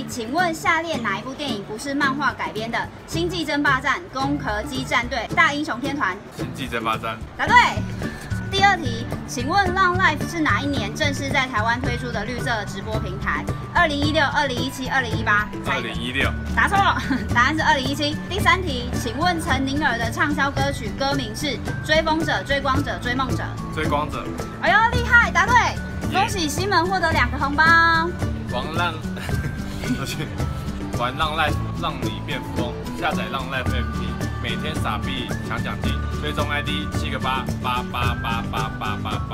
题，请问下列哪一部电影不是漫画改编的？《星际争霸战》、《攻壳机战队》、《大英雄天团》。星际争霸战。答对。第二题，请问 Long Life 是哪一年正式在台湾推出的绿色直播平台？二零一六、二零一七、二零一八？二零一六。答错了，答案是二零一七。第三题，请问陈宁儿的畅销歌曲歌名是《追风者》《追光者》《追梦者》？追光者。哎呦，厉害，答对！恭喜西门获得两个红包。王浪，就去玩浪 life，让你变富翁。下载浪 life APP，每天傻币抢奖金，最终 ID 七个八八八八八八八。